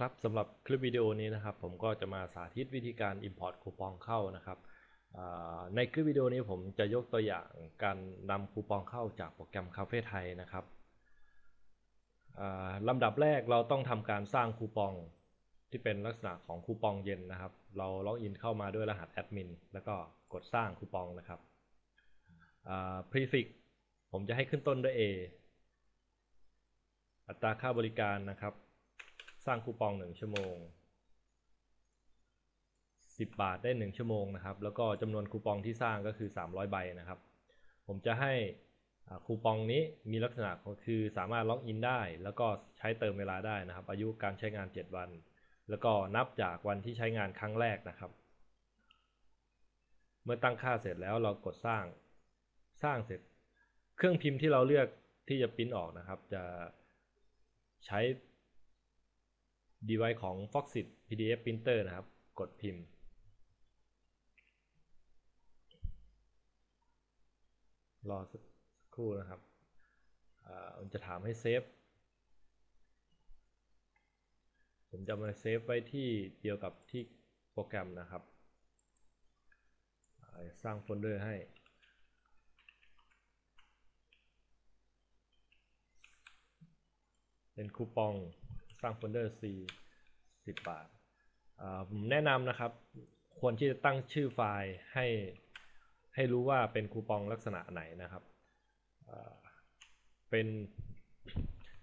ครับสำหรับคลิปวิดีโอนี้นะครับผมก็จะมาสาธิตวิธีการ Import คูปองเข้านะครับในคลิปวิดีโอนี้ผมจะยกตัวอย่างการนำคูปองเข้าจากโปรแกรม CafeThai นะครับลำดับแรกเราต้องทำการสร้างคูปองที่เป็นลักษณะของคูปองเย็นนะครับ เรา login เข้ามาด้วยรหัสแอดมินแล้วก็กดสร้างคูปองนะครับ prefix ผมจะให้ขึ้นต้นด้วย A อัตราค่าบริการนะครับ สร้างคูปอง 1 ชั่วโมง 10 บาทได้ 1 ชั่วโมงนะครับ แล้วก็จำนวนคูปองที่สร้างก็คือ 300 ใบนะครับ ผมจะให้คูปองนี้มีลักษณะก็คือสามารถล็อกอินได้ แล้วก็ใช้เติมเวลาได้นะครับ อายุการใช้งาน 7 วัน แล้วก็นับจากวันที่ใช้งานครั้งแรกนะครับ เมื่อตั้งค่าเสร็จแล้วเรากดสร้างสร้างเสร็จ เครื่องพิมพ์ที่เราเลือกที่จะปริ้นออกนะครับ จะใช้ device ของ Foxit PDF printer นะครับ กดพิมพ์ รอสักครู่นะครับอ่ามันจะถามให้เซฟ ผมจะมาเซฟไว้ที่เดียวกับที่โปรแกรมนะครับ สร้างโฟลเดอร์ให้ เป็นคูปอง สร้างโฟลเดอร์ C 10 บาทผมแนะนำนะครับ ควรที่จะตั้งชื่อไฟล์ให้ให้รู้ว่าเป็นคูปองลักษณะไหนนะครับเป็น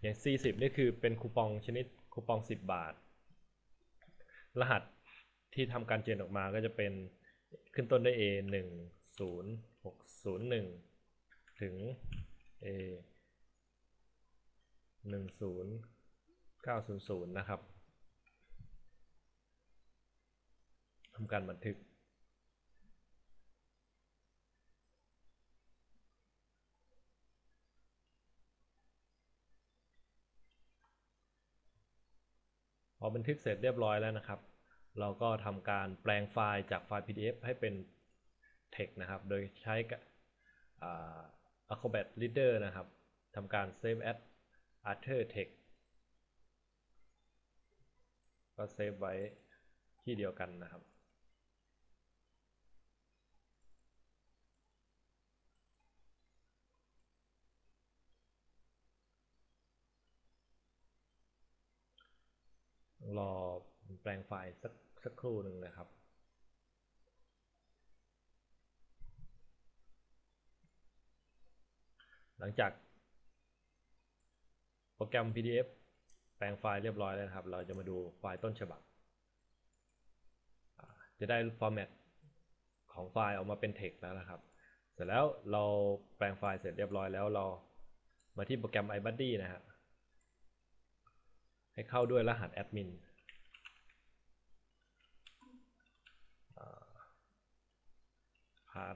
อย่าง C10 นี่คือเป็นคูปองชนิดคูปอง 10 บาท รหัสที่ทำการเจนออกมาก็จะเป็นขึ้นต้นด้วย A 1 0 6 0 1 ถึง A หนึ่ งศูนะครับทำการบันทึก พอบันทึกเสร็จเรียบร้อยแล้วนะครับ เราก็ทำการแปลงไฟล์จากไฟล์ PDF ให้เป็น text นะครับ โดยใช้ Acrobat Reader นะครับทำการ save as Arthur Text ก็เซฟไว้ที่เดียวกันนะครับรอแปลงไฟล์สักสักครู่หนึ่งนะครับ หลังจากโปรแกรม PDF แปลงไฟล์เรียบร้อยแล้วนะครับ เราจะมาดูไฟล์ต้นฉบับ จะได้ฟอร์แมตของไฟล์ออกมาเป็น text แล้วนะครับ เสร็จแล้วเราแปลงไฟล์เสร็จเรียบร้อยแล้วเรามาที่โปรแกรม iBuddy นะฮะ ให้เข้าด้วยรหัส admin pass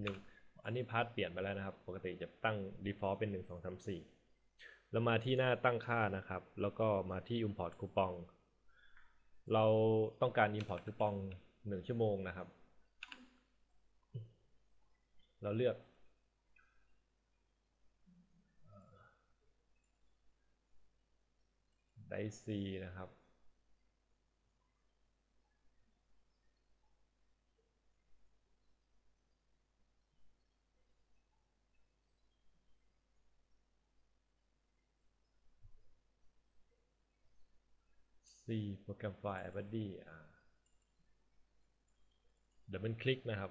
หนึ่ง อันนี้พาร์ทเปลี่ยนไปแล้วนะครับ ปกติจะตั้ง default เป็น 1 2 3 4 แล้วมาที่หน้าตั้งค่านะครับ แล้วก็มาที่ import คูปองเราต้องการ import คูปอง1ชั่วโมงนะครับ เราเลือก ไดซีนะครับ C โปรแกรมไฟล์ Buddy อ่าdouble click นะครับ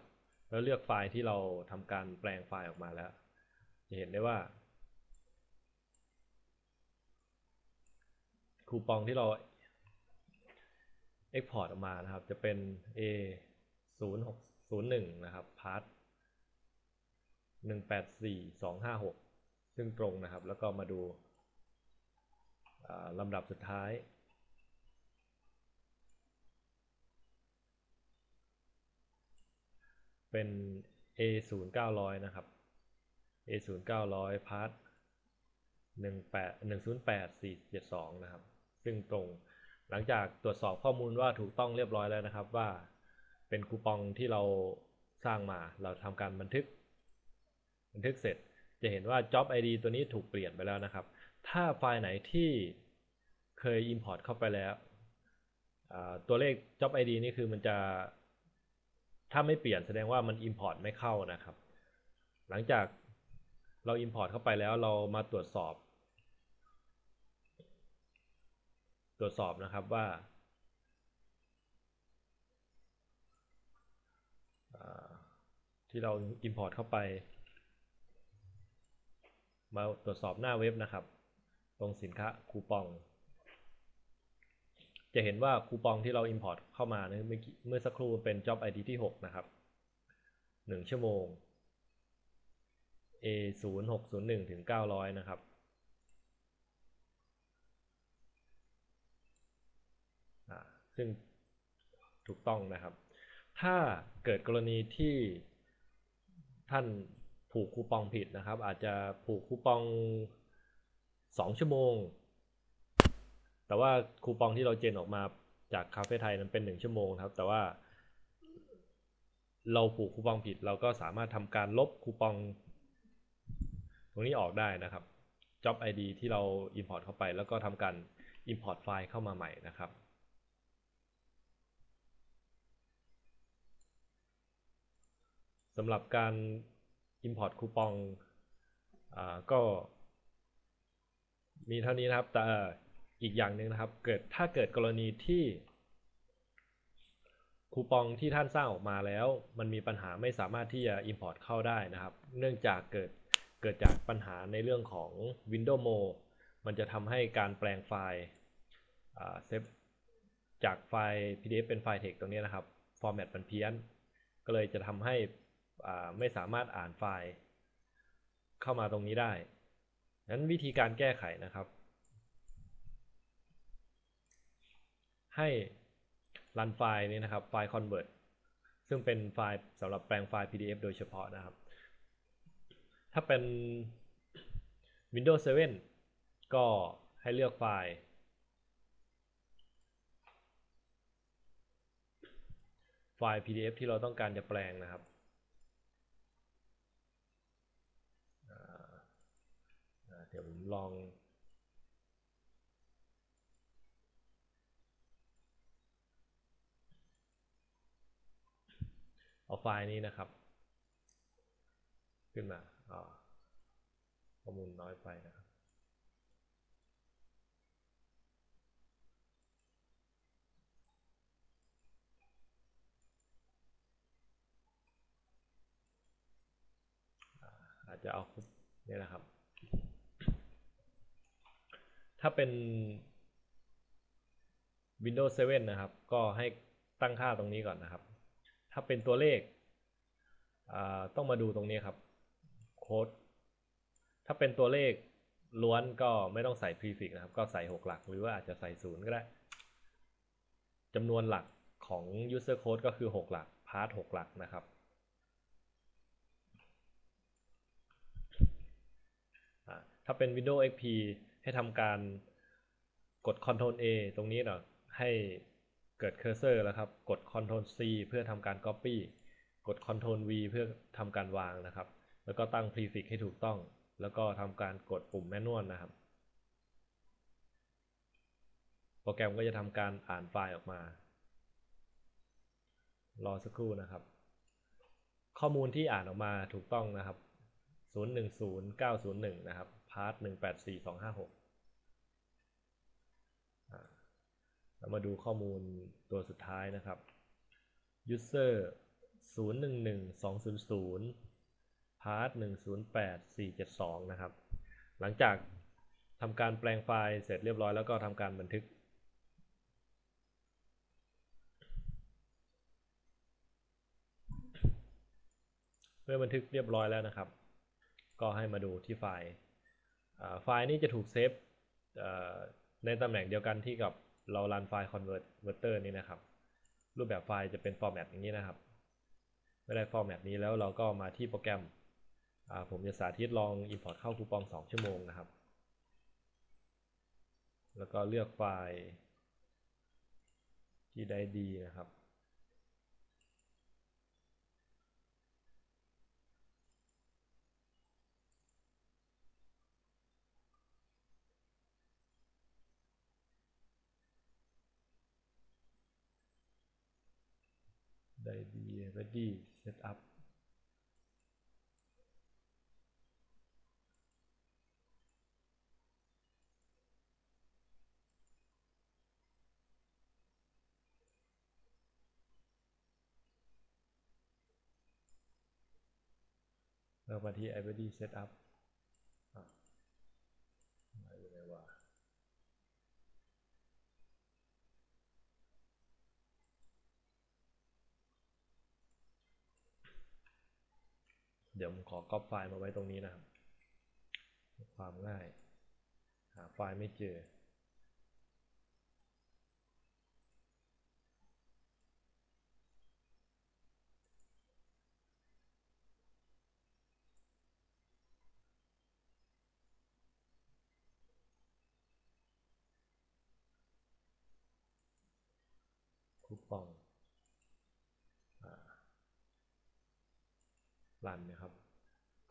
แล้วเลือกไฟล์ที่เราทำการแปลงไฟล์ออกมาแล้ว จะเห็นได้ว่า คูปองที่เรา Export ออกมานะครับ จะเป็น A 0 6 0 1นะครับพาร์ท1 8 4 2 5 6 ซึ่งตรงนะครับ แล้วก็มาดูลำดับสุดท้าย เป็น A 0 900นะครับ A 0 900พาร์ท18 108 472นะครับ ซึ่งตรงหลังจากตรวจสอบข้อมูลว่าถูกต้องเรียบร้อยแล้วนะครับว่าเป็นคูปองที่เราสร้างมาเราทำการบันทึก บันทึกเสร็จจะเห็นว่า Job ID ตัวนี้ถูกเปลี่ยนไปแล้วนะครับ ถ้าไฟล์ไหนที่เคย Import เข้าไปแล้ว ตัวเลข Job ID นี่คือมันจะ ถ้าไม่เปลี่ยนแสดงว่ามัน Import ไม่เข้านะครับ หลังจากเรา Import เข้าไปแล้วเรามาตรวจสอบ ตรวจสอบนะครับว่าที่เรา Import เข้าไป มาตรวจสอบหน้าเว็บนะครับ ตรงสินค้าคูปอง จะเห็นว่าคูปองที่เรา Import เข้ามาเมื่อเมื่อสักครู่เป็น Job ID ที่ 6 นะครับ 1 ชั่วโมง A 0 6 0 1ถึง900 นะครับ ซึ่งถูกต้องนะครับ ถ้าเกิดกรณีที่ท่านผูกคูปองผิดนะครับ อาจจะผูกคูปอง 2 ชั่วโมง แต่ว่าคูปองที่เราเจนออกมาจากคาเฟ่ไทยนั้นเป็น1ชั่วโมงครับ แต่ว่า เราผูกคูปองผิด เราก็สามารถทำการลบคูปอง ตรงนี้ออกได้นะครับ Job ID ที่เรา Import เข้าไป แล้วก็ทำการ Import ไฟล์เข้ามาใหม่นะครับสำหรับการ Import คูปองอ่าก็มีเท่านี้นะครับ แต่ อีกอย่างหนึ่งนะครับ เกิดถ้าเกิดกรณีที่คูปองที่ท่านสร้างออกมาแล้ว มันมีปัญหาไม่สามารถที่จะ Import เข้าได้นะครับ เนื่องจากเกิดเกิดจากปัญหาในเรื่องของ Windows Mo มันจะทำให้การแปลงไฟล์เซฟจากไฟล์ PDF เป็นไฟล์ text ตรงนี้นะครับ format มันเพี้ยน ก็เลยจะทำให้ไม่สามารถอ่านไฟล์ เข้ามาตรงนี้ได้นั้นวิธีการแก้ไขนะครับ ให้ run ไฟล์นี้นะครับไฟล์ convert ซึ่งเป็นไฟล์สำหรับแปลงไฟล์ PDF โดยเฉพาะนะครับ ถ้าเป็น Windows 7 ก็ให้เลือกไฟล์ ไฟล์ PDF ที่เราต้องการจะแปลงนะครับเดี๋ยวผมลอง เอาไฟล์นี้นะครับ ขึ้นมาข้อมูลน้อยไปนะครับอาจจะเอาเนี่ยนะครับ ถ้าเป็น Windows 7 นะครับ ก็ให้ตั้งค่าตรงนี้ก่อนนะครับ ถ้าเป็นตัวเลขต้องมาดูตรงนี้ครับโค้ดถ้าเป็นตัวเลขล้วนก็ไม่ต้องใส่ prefix นะครับ ก็ใส่ 6 หลักหรือว่าอาจจะใส่0ก็ได้จำนวนหลักของ user code ก็คือ 6 หลัก part 6 หลักนะครับถ้าเป็น Windows XP ให้ทำการกด Ctrl A ตรงนี้เนาะให้ เกิดเคอร์เซอร์แล้วครับ กด Ctrl C เพื่อทำการ Copy กด Ctrl V เพื่อทำการวางนะครับ แล้วก็ตั้ง prefix ให้ถูกต้อง แล้วก็ทำการกดปุ่มแมนนวลนะครับ โปรแกรมก็จะทำการอ่านไฟล์ออกมา รอสักครู่นะครับ ข้อมูลที่อ่านออกมาถูกต้องนะครับ 010901 นะครับ พาร์ท 184256 เรามาดูข้อมูลตัวสุดท้ายนะครับ user 011200พาร์ท108472 นะครับ หลังจากทำการแปลงไฟล์เสร็จเรียบร้อยแล้วก็ทำการบันทึก เมื่อบันทึกเรียบร้อยแล้วนะครับ ก็ให้มาดูที่ไฟล์ ไฟล์นี้จะถูกเซฟในตำแหน่งเดียวกันที่กับ เรารันไฟล์ converter นี้นะครับ รูปแบบไฟล์จะเป็น format อย่างนี้นะครับไม่ได้ format นี้แล้วเราก็มาที่โปรแกรม ผมจะสาธิตลอง import เข้าคูปอง 2 ชั่วโมงนะครับ แล้วก็เลือกไฟล์ที่ได้ดีนะครับ idea ready set up เรามาที่ id setup อะมาอยู่ไหนวะ เดี๋ ยวผมขอก๊อปไฟล์มาไว้ตรงนี้นะครับ ความง่าย หาไฟล์ไม่เจอ คูปองอ่า รันนะครับ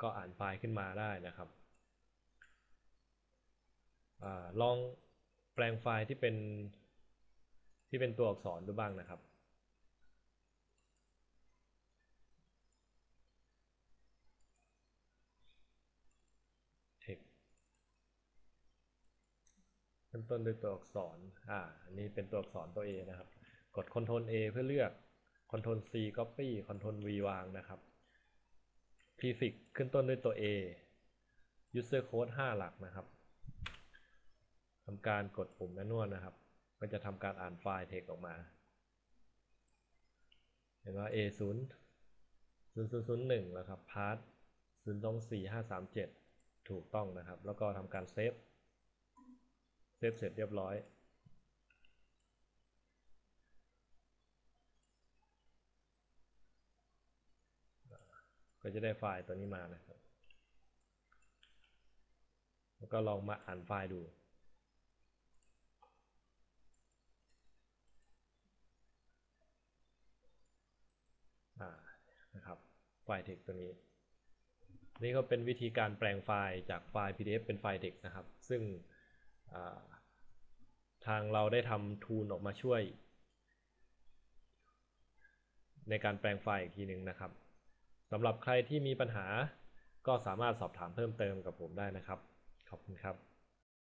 ก็อ่านไฟล์ขึ้นมาได้นะครับอลองแปลงไฟล์ที่เป็นที่เป็นตัวอักษรดูบ้างนะครับเริ่มต้นด้วยตัวอักษร อ่า อันนี้เป็นตัวอักษรตัว A นะครับ กด Ctrl A เพื่อเลือก Ctrl C Copy Ctrl V วางนะครับ prefix ขึ้นต้นด้วยตัว A user code 5 หลักนะครับทำการกดปุ่มแมนนวลนะครับ ก็จะทำการอ่านไฟล์ text ออกมา เห็นว่า A 0 0 0 0 1แล้วครับ part 0 2 4 5 3 7 ถูกต้องนะครับ แล้วก็ทำการเซฟ เซฟเสร็จเรียบร้อย ก็จะได้ไฟล์ตัวนี้มานะครับ แล้วก็ลองมาอ่านไฟล์ดูนะครับ ไฟล์ text ตัวนี้ นี่ก็เป็นวิธีการแปลงไฟล์จากไฟล์ PDF เป็นไฟล์ text นะครับ ซึ่งาทางเราได้ทำทูลออกมาช่วย ในการแปลงไฟล์อีกทีหนึ่งนะครับ สำหรับใครที่มีปัญหาก็สามารถสอบถามเพิ่มเติมกับผมได้นะครับ ขอบคุณครับ